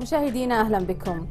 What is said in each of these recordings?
مشاهدينا أهلا بكم.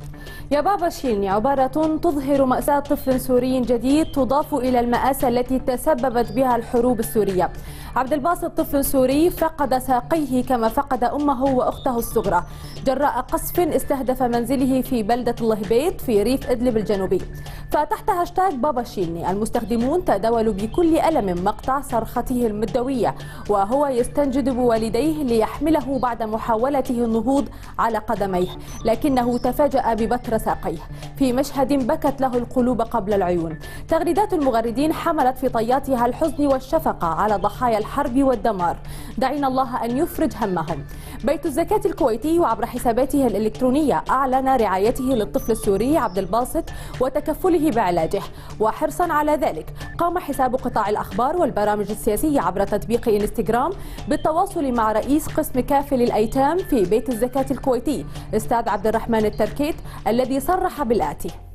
يا بابا شيلني عبارة تظهر مأساة طفل سوري جديد تضاف إلى المآسي التي تسببت بها الحروب السورية. عبد الباسط طفل سوري فقد ساقيه كما فقد أمه وأخته الصغرى. جراء قصف استهدف منزله في بلدة الهبيط في ريف إدلب الجنوبي. تحت هاشتاج بابا شيلني. المستخدمون تداولوا بكل ألم مقطع صرخته المدوية وهو يستنجد بوالديه ليحمله بعد محاولته النهوض على قدميه لكنه تفاجأ ببتر ساقيه. في مشهد بكت له القلوب قبل العيون. تغريدات المغردين حملت في طياتها الحزن والشفقة على ضحايا الحرب والدمار. دعينا الله أن يفرج همهم. بيت الزكاة الكويتي وعبر حساباته الإلكترونية أعلن رعايته للطفل السوري عبد الباسط وتكفله بعلاجه. وحرصا على ذلك قام حساب قطاع الأخبار والبرامج السياسية عبر تطبيق إنستغرام بالتواصل مع رئيس قسم كافل الأيتام في بيت الزكاة الكويتي أستاذ عبد الرحمن التركيت الذي صرح بالآتي.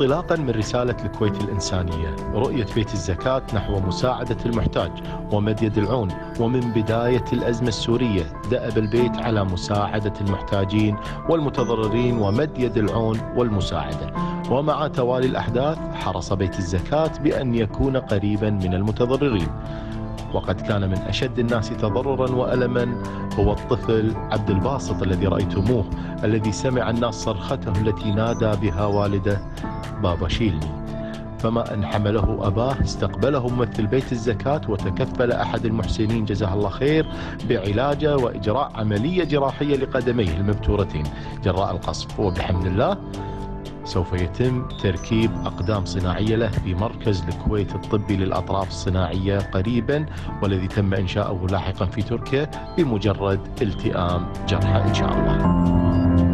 انطلاقا من رسالة الكويت الإنسانية. رؤية بيت الزكاة نحو مساعدة المحتاج ومد يد العون ومن بداية الأزمة السورية دأب البيت على مساعدة المحتاجين والمتضررين ومد يد العون والمساعدة. ومع توالي الأحداث حرص بيت الزكاة بأن يكون قريبا من المتضررين. وقد كان من أشد الناس تضررا وألما هو الطفل عبد الباسط الذي رأيتموه الذي سمع الناس صرخته التي نادى بها والده. بابا شيلني فما أن حمله أباه استقبله ممثل بيت الزكاة وتكفل أحد المحسنين جزاه الله خير بعلاجه وإجراء عملية جراحية لقدميه المبتورتين. جراء القصف. وبحمد الله سوف يتم تركيب أقدام صناعية له في مركز الكويت الطبي للأطراف الصناعية قريبا والذي تم إنشاؤه لاحقا في تركيا بمجرد التئام جرحه إن شاء الله.